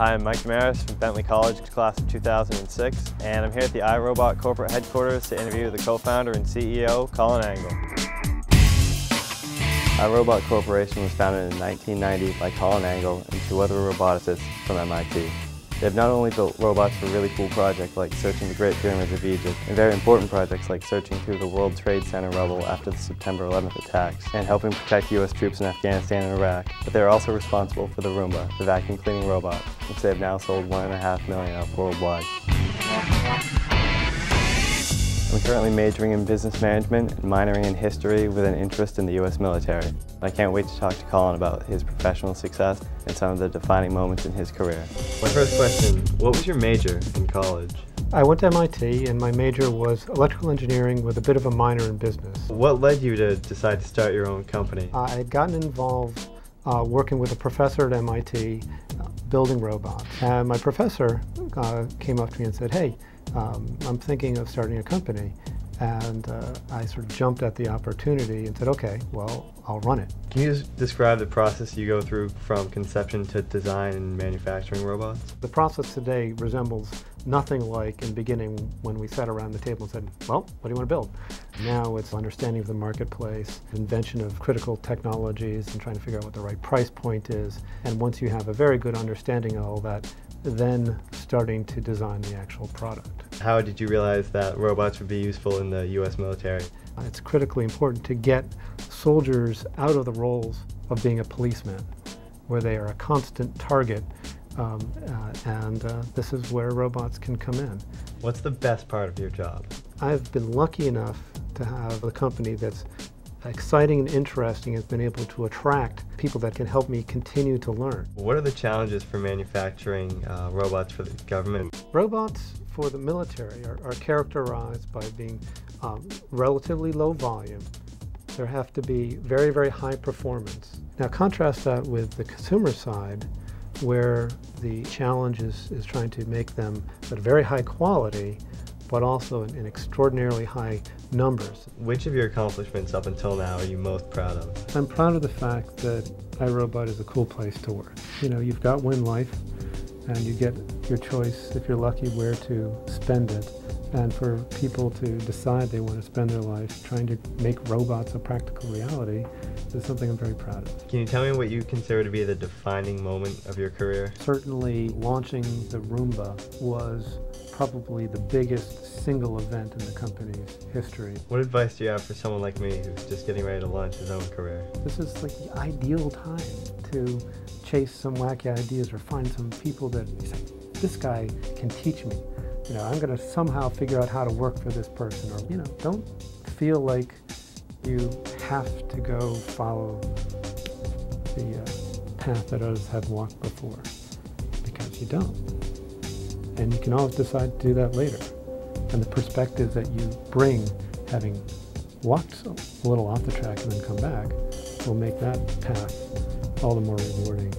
Hi, I'm Mike Damaris from Bentley College, class of 2006, and I'm here at the iRobot corporate headquarters to interview the co-founder and CEO, Colin Angle. iRobot Corporation was founded in 1990 by Colin Angle and two other roboticists from MIT. They've not only built robots for really cool projects like searching the Great Pyramids of Egypt, and very important projects like searching through the World Trade Center rubble after the September 11th attacks, and helping protect U.S. troops in Afghanistan and Iraq. But they're also responsible for the Roomba, the vacuum cleaning robot, which they have now sold 1.5 million of worldwide. I'm currently majoring in business management and minoring in history with an interest in the U.S. military. I can't wait to talk to Colin about his professional success and some of the defining moments in his career. My first question, what was your major in college? I went to MIT and my major was electrical engineering with a bit of a minor in business. What led you to decide to start your own company? I had gotten involved uh, working with a professor at MIT uh, building robots. And my professor uh, came up to me and said, hey, um, I'm thinking of starting a company. And uh, I sort of jumped at the opportunity and said, okay, well, I'll run it. Can you just describe the process you go through from conception to design and manufacturing robots? The process today resembles nothing like in beginning when we sat around the table and said, well, what do you want to build? Now it's understanding of the marketplace, invention of critical technologies and trying to figure out what the right price point is. And once you have a very good understanding of all that, then starting to design the actual product. How did you realize that robots would be useful in the U.S. military? Uh, it's critically important to get soldiers out of the roles of being a policeman, where they are a constant target, um, uh, and uh, this is where robots can come in. What's the best part of your job? I've been lucky enough to have a company that's exciting and interesting has been able to attract people that can help me continue to learn. What are the challenges for manufacturing uh, robots for the government? Robots for the military are, are characterized by being um, relatively low volume. There have to be very, very high performance. Now contrast that with the consumer side where the challenge is, is trying to make them at a very high quality but also in, in, extraordinarily high numbers. Which of your accomplishments up until now are you most proud of? I'm proud of the fact that iRobot is a cool place to work. You know, you've got Win Life, and you get your choice, if you're lucky, where to spend it. And for people to decide they want to spend their life trying to make robots a practical reality is something I'm very proud of. Can you tell me what you consider to be the defining moment of your career? Certainly launching the Roomba was probably the biggest single event in the company's history. What advice do you have for someone like me who's just getting ready to launch his own career? This is like the ideal time to chase some wacky ideas or find some people that this guy can teach me. You know, I'm going to somehow figure out how to work for this person. Or, you know, don't feel like you have to go follow the uh, path that others have walked before because you don't. And you can always decide to do that later. And the perspective that you bring, having walked a little off the track and then come back, will make that path all the more rewarding.